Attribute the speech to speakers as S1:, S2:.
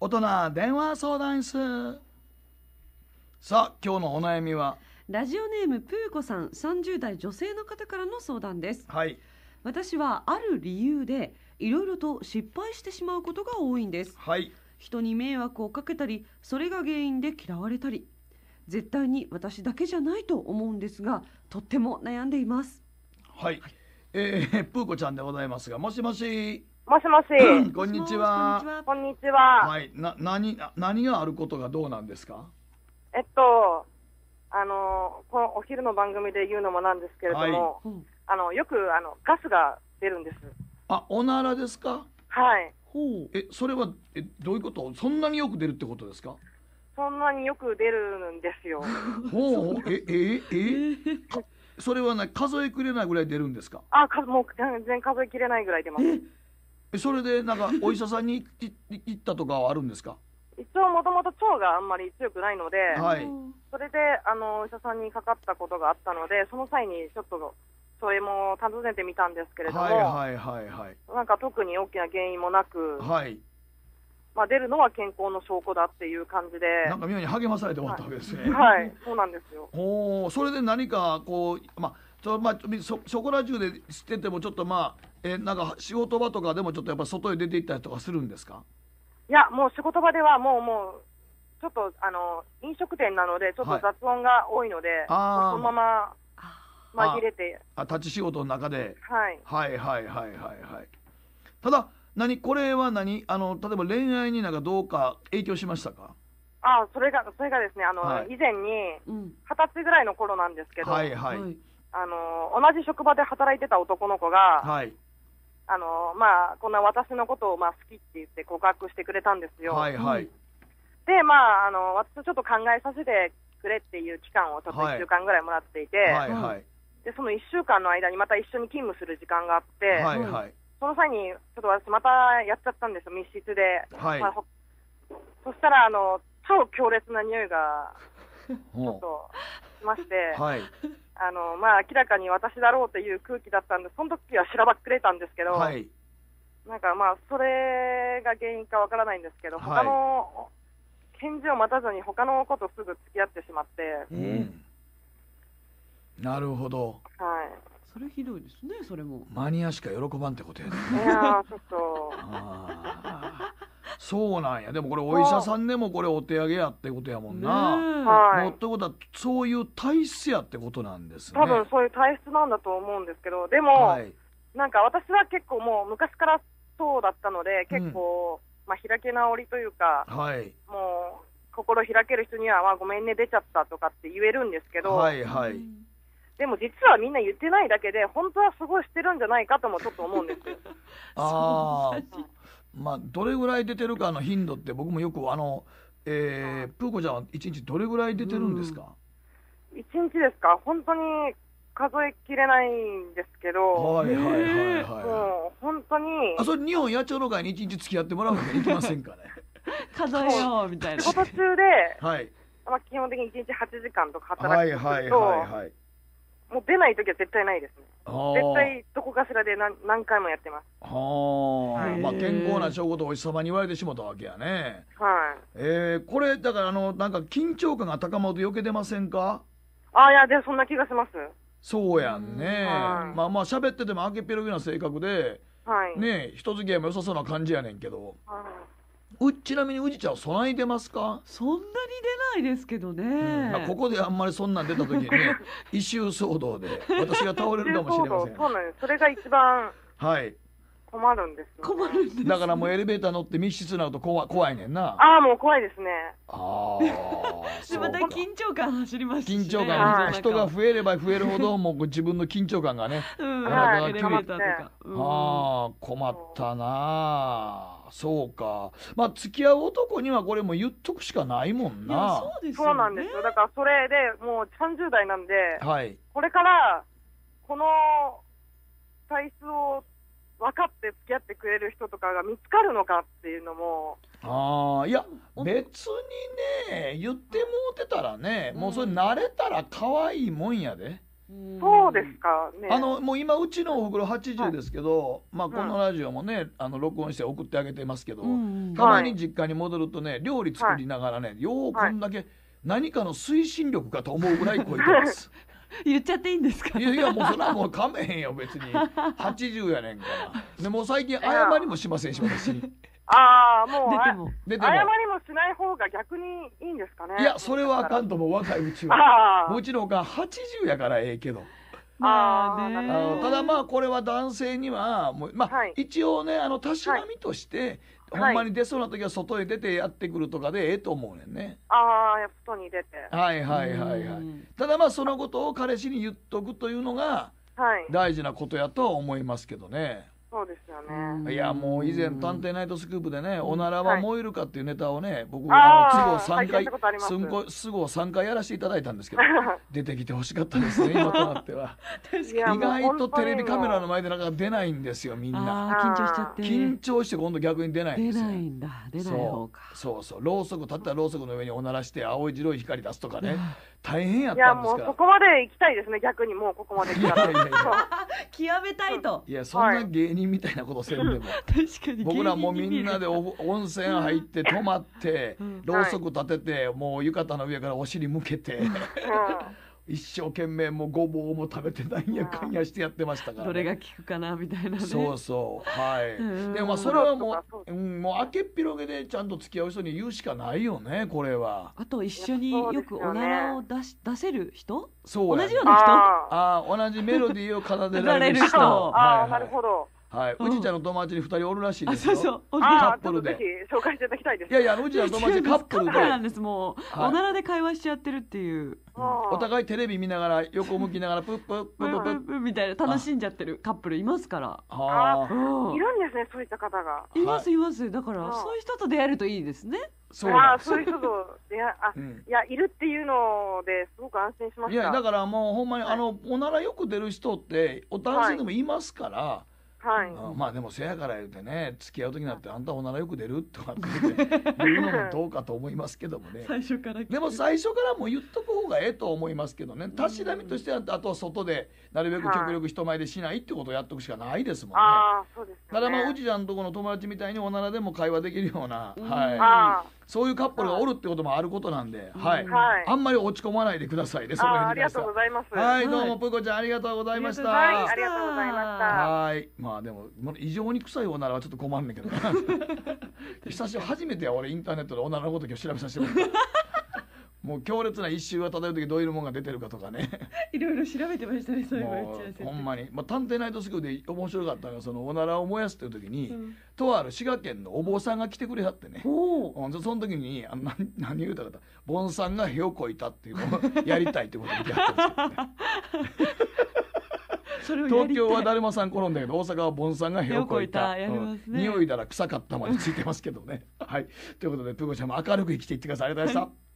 S1: 大人電話相談室。さあ今日のお悩みは？
S2: ラジオネームプーコさん30代女性の方からの相談です。
S1: はい。
S2: 私はある理由でいろいろと失敗してしまうことが多いんです。
S1: はい。
S2: 人に迷惑をかけたりそれが原因で嫌われたり。絶対に私だけじゃないと思うんですがとっても悩んでいます。
S1: はい、えー、プーコちゃんでございますがもしもし
S3: もしもし、
S1: こんにち
S2: こ
S1: は
S2: んにちは。
S3: こんにちは。
S1: はい。な何何があることがどうなんですか？
S3: えっと、あの、このお昼の番組で言うのもなんですけれども、
S2: ほう
S3: あの、よく、あの、ガスが出るんです。
S1: あおならですか？
S3: はい。
S2: ほう。
S1: えそれはえどういうこと？そんなによく出るってことですか？
S3: そんなによく出るんですよ。
S1: ほう。えええ？か それはね数えきれないぐらい出るんですか？
S3: あ、かもう全然数えきれないぐらい出ます。
S1: えそれでなんか お医者さんに行行ったとかはあるんですか？
S3: 一応、もともと腸があんまり強くないので、
S1: はい。
S3: それで、あの、お医者さんにかかったことがあったので、その際にちょっと、それも訪ねてみたんですけれども、
S1: はいはいはいはい。
S3: なんか特に大きな原因もなく、
S1: はい。
S3: まあ、出るのは健康の証拠だっていう感じで、
S1: なんか妙に励まされて終わったわけですね。
S3: はい、そうなんですよ。
S1: おお、それで何かこう、まあ、まあ、そそこら中で知っててもちょっとまあ、えーなんか仕事場とかでもちょっとやっぱ外へ出て行ったりとかするんですか？
S3: いや、もう仕事場ではもう、もう、ちょっと、あの、飲食店なので、ちょっと雑音が多いので、
S1: あー
S3: もうそのまま紛れて、
S1: あ、立ち仕事の中で。
S3: はい。
S1: はいはいはいはいはい。ただ、何これは何？あの例えば恋愛になんかどうか影響しましたか？
S3: あそれが、それがですね、あの、
S1: はい
S3: 以前に、
S2: うん
S3: 二十歳ぐらいの頃なんですけど、
S1: はいはい
S3: あの、同じ職場で働いてた男の子が、
S1: はい
S3: あの、まあ、こんな私のことを、まあ、好きって言って告白してくれたんですよ。
S1: はいはい。
S3: で、まあ、あの、私とちょっと考えさせてくれっていう期間をちょっと
S1: はい
S3: 1週間ぐらいもらっていて、
S1: はいはい。
S3: で、その1週間の間にまた一緒に勤務する時間があって、
S1: はいはい。
S3: その際に、ちょっと私またやっちゃったんですよ、密室で。
S1: はい。
S3: まあほそしたら、あの、超強烈な匂いが、ちょっ
S1: ほ
S3: と、しまして、
S1: うはい
S3: あの、まあ、明らかに私だろうという空気だったんで、その時はしらばっくれたんですけど、
S1: はい。
S3: なんかまあ、それが原因かわからないんですけど、
S1: はい。
S3: 他の、返事を待たずに他の子とすぐ付き合ってしまって、
S1: うん。なるほど。
S3: は
S2: それひどいですねそれも。
S1: マニアしか喜ばんってことやね。
S3: い。いやー、ちょっと、
S1: そうなんや。でもこれお医者さんでもこれお手上げやってことやもんな、
S3: はい。
S1: もうってことはそういう体質やってことなんですね。
S3: 多分そういう体質なんだと思うんですけど、でも、
S1: はい。
S3: なんか私は結構もう昔からそうだったので、結構、まあ開け直りというか、
S1: はい。
S3: もう心開ける人には、まあごめんね、出ちゃったとかって言えるんですけど、
S1: はいはい。
S3: でも実はみんな言ってないだけで、本当はすごいしてるんじゃないかともちょっと思うんですよ。
S1: ああまあどれぐらい出てるかの頻度って僕もよくあの、えー、プーコちゃんは一日どれぐらい出てるんですか、
S3: 一日ですか、本当に数えきれないんですけど、
S1: はいはいはいはい、
S3: もう本当に。
S1: あそれ日本野鳥の会に一日付き合ってもらうわけにいきませんかね？
S2: 数えようみたいな。
S3: 仕事中で、
S1: はい。
S3: まあ、基本的に1日8時間とか
S1: はい
S3: 働くと、
S1: はいはいはい。
S3: もう出ないときは絶対ないですね。絶対どこかしらで何何回もやってます。
S1: はあ、
S2: へえ
S1: まあ健康な証拠とお日様に言われてしもたわけやね。
S3: はい。
S1: えー、これだからあのなんか緊張感が高まると余計出ませんか？
S3: ああ、いや、で、そんな気がします。
S1: そうやんね。
S3: はい
S1: まあまあ喋っててもあけっぺろげな性格で
S3: はい。
S1: ね人付き合いも良さそうな感じやねんけど、
S3: は
S1: うちなみにうじちゃんは備えてますか？
S2: そんなに出ないですけどね、
S1: まあここであんまりそんなん出た時にね 異臭騒動で私が倒れるかもしれません。
S3: そうなんです。それが一番
S1: はい。
S3: 困るんですよ、
S2: 困るんです
S1: だからもうエレベーター乗って密室になると怖い怖いねんな。
S3: ああ、もう怖いですね。
S1: ああ。
S2: でまた緊張感走りますし、ね、
S1: 緊張感
S3: はい
S1: 人が増えれば増えるほどもう自分の緊張感がね、
S2: うん、
S3: はい
S2: エレベーターとか、うん
S1: ああ困ったなあそうか。まあ付き合う男にはこれも言っとくしかないもんな。
S2: そうですよ、ね、
S3: そうなんですよ。だからそれでもう30代なんで、
S1: はい。
S3: これから、この体質を分かって付き合ってくれる人とかが見つかるのかっていうのも、
S1: ああいや
S2: お
S1: 別にね言ってもうてたらねもうそれ慣れたら可愛いもんやで
S3: そうですか？ね。
S1: あのもう今うちのおふくろ80ですけど、まあこのラジオもねあの録音して送ってあげてますけど、
S2: うん
S1: たまに実家に戻るとね料理作りながらね、ようこんだけ何かの推進力かと思うぐらい超えてます。
S2: 言っちゃっていいんですか？
S1: いやいやもうそれはもうかめへんよ別に。80やねんから。でもう最近謝りもしませんし私。い
S3: ああ、もう、
S2: 出ても
S1: 出ても
S3: 謝りもしない方が逆にいいんですかね。
S1: やそれはあかんと思う若いうちはもちのおかん80やからええけど
S2: まあね
S1: あのただまあこれは男性にはもう、まあ
S3: はい
S1: 一応ねあのたしなみとして、
S3: はい
S1: ほんまに出そうな時は外へ出てやってくるとかでええと思うねんね。
S3: ああ、外に出て。
S1: はいはいはいはい
S2: うん。
S1: ただまあそのことを彼氏に言っとくというのが
S3: はい。
S1: 大事なことやとは思いますけどね。
S3: そうですよ
S2: うん。
S3: ね。
S1: いやもう以前「探偵ナイトスクープ」でね「おならは燃えるか」っていうネタをね僕
S3: あ
S1: の都合3回
S3: す
S1: す。んごい都合3回やらせていただいたんですけど出てきてほしかったですね今となっては。意外とテレビカメラの前でなんか出ないんですよみんな。
S2: 緊張しちゃって。
S1: 緊張して今度逆に出ないんですよ。
S2: 出ないんだ。出ない方か。
S1: そう。そうろうそく立ったらろうそくの上におならして青い白い光出すとかね。大変やっ
S3: いや、
S1: たんですから
S3: もうそこまで行きたいですね、逆に。もうここまで来たら。
S2: 極めたいと。
S1: いやそんな芸人みたいなことせんでも、
S2: 確かに。
S1: 僕らもうみんなで温泉入って泊まって
S2: うん。
S1: ろうそく立ててもう浴衣の上からお尻向けて
S3: うん。
S1: 一生懸命もうごぼうも食べてなんやかんやしてやってましたから、
S2: どれが効くかなみたいなね。
S1: そうそうはい。
S2: うん。
S1: でもまあそれはもう、
S3: そう
S1: うん、もう明けっぴろげでちゃんと付き合う人に言うしかないよねこれは。
S2: あと一緒によくおならを出し出せる人？
S1: そうや
S2: 同じような人？
S3: あ
S1: ああ同じメロディーを奏でられる人。
S3: あ、ああ、
S1: はいは
S3: ないるほど。
S1: はい、
S2: うん。
S1: うちちゃんの友達に二人おるらしい
S2: あ
S1: ですよ。
S2: そうそう。お
S1: カ
S3: ああ、
S1: ップルで。
S3: 紹介していただきたいです。
S1: いやいやうちらの友達 カップルで。
S2: カップルなんですもう、
S1: はい。
S2: おならで会話しちゃってるっていう。
S3: ああ
S1: お互いテレビ見ながら横向きながらプップップップ。ップ
S2: みたいな楽しんじゃってるカップルいますから。
S1: はあ
S2: うん
S3: い。るんですね、そういった方が。
S2: いますい。ます。だから
S3: あ
S2: そういう人と出会えるといいですね。
S1: そう
S3: ああ、そういう人と出会あ、
S1: うん。
S3: いや、いるっていうのですごく安心しました。
S1: いやだからもうほんまに
S3: はい
S1: あのおならよく出る人ってお男性でもいますから、
S3: はい。
S1: うんまあでもせやから言うてね付き合う時になって あんたおならよく出るとかって言うのもどうかと思いますけどもね。
S2: 最初から。
S1: でも最初からもう言っとく方がええと思いますけどね。たしなみとしてはあとは外でなるべく極力人前でしないってことをやっとくしかないですもんね。
S3: ああ、そうですよね。
S1: ただまあうちちゃんとこの友達みたいにおならでも会話できるような、
S2: うん。
S1: はい、
S3: あ
S1: そういうカップルがおるってこともあることなん。で、はい。
S3: はい。
S1: あんまり落ち込まないでくださいねその
S3: ああ、ありがとうございます。
S1: はい。どう
S2: はい。
S1: もぷーこちゃんありがとうございました。
S3: はい、ありがとうございました。
S1: はい。まあでも異常に臭いおならはちょっと困んねんけどな。久しぶり初めてや俺インターネットでおならのこと今日調べさせてもらった。もう強烈な一周が漂う時どういうものが出てるかとかね。
S2: いろいろ調べてましたねそういえば
S1: も
S2: 打ち合わせ
S1: うほんまに、まあ、探偵ナイトスクールで面白かったのがそのおならを燃やすっていう時に、
S2: うん。
S1: とある滋賀県のお坊さんが来てくれはってね。
S2: おお
S1: ほんでその時にあの何何言うたかった盆さんがへをこいたっていうのをやりたいってことで言ってはったんですけどね東京はだるまさん転んだけど大阪は盆さんがへをこいた。
S2: いたね。
S1: うん。匂いだら臭かったまでついてますけどね。はい。ということでプーコちゃんも明るく生きていってください。ありがとうございました